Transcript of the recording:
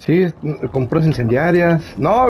Sí, compró incendiarias. No,